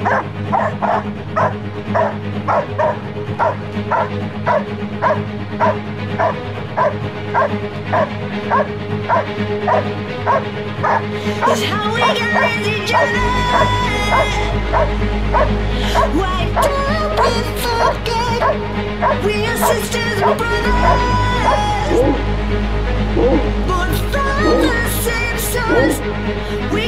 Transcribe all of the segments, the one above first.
Is how we got each other. Why don't we forget we are sisters and brothers? Born from the same source, we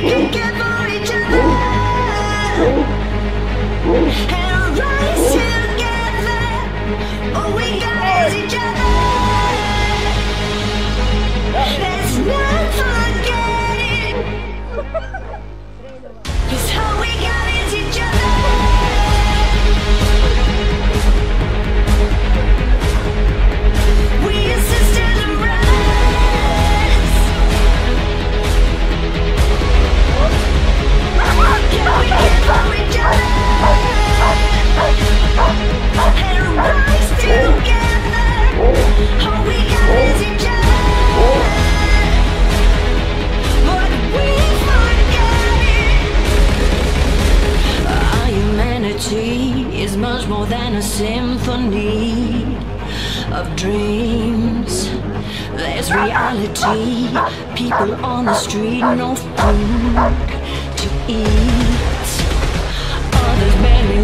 much more than a symphony of dreams. There's reality, people on the street, no food to eat. Others barely.